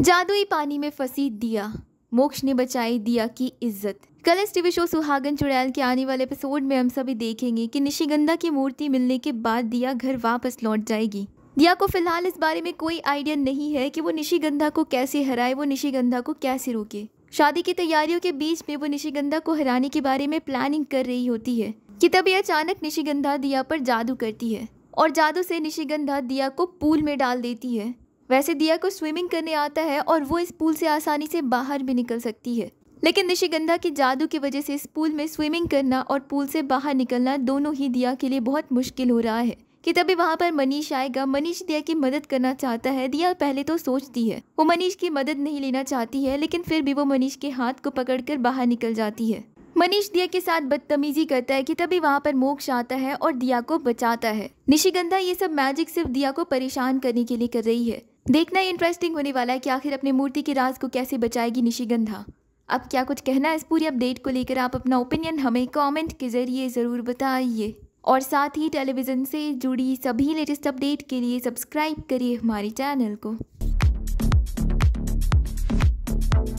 जादुई पानी में फंसी दिया। मोक्ष ने बचाई दिया की इज़्ज़त। कल इस टीवी शो सुहागन चुड़ैल के आने वाले एपिसोड में हम सभी देखेंगे कि निशिगंधा की मूर्ति मिलने के बाद दिया घर वापस लौट जाएगी। दिया को फ़िलहाल इस बारे में कोई आइडिया नहीं है कि वो निशिगंधा को कैसे हराए, वो निशिगंधा को कैसे रोके। शादी की तैयारियों के बीच में वो निशिगंधा को हराने के बारे में प्लानिंग कर रही होती है कि तभी अचानक निशिगंधा दिया पर जादू करती है और जादू से निशिगंधा दिया को पूल में डाल देती है। वैसे दिया को स्विमिंग करने आता है और वो इस पूल से आसानी से बाहर भी निकल सकती है। लेकिन निशिगंधा की जादू की वजह से इस पूल में स्विमिंग करना और पूल से बाहर निकलना दोनों ही दिया के लिए बहुत मुश्किल हो रहा है। कि तभी वहाँ पर मनीष आएगा। मनीष दिया की मदद करना चाहता है। दिया पहले तो सोचती है। वो मनीष की मदद नहीं लेना चाहती है, लेकिन फिर भी वो मनीष के हाथ को पकड़कर बाहर निकल जाती है। मनीष दिया के साथ बदतमीजी करता है कि तभी वहाँ पर मोक्ष आता है और दिया को बचाता है। निशिगंधा ये सब मैजिक सिर्फ़ दिया को परेशान करने के लिए कर रही है। देखना इंटरेस्टिंग होने वाला है कि आखिर अपने मूर्ति के राज को कैसे बचाएगी निशिगंधा। अब क्या कुछ कहना है इस पूरी अपडेट को लेकर? आप अपना ओपिनियन हमें कमेंट के ज़रिए ज़रूर बताइए। और साथ ही टेलीविज़न से जुड़ी सभी लेटेस्ट अपडेट के लिए सब्सक्राइब करिए हमारे चैनल को।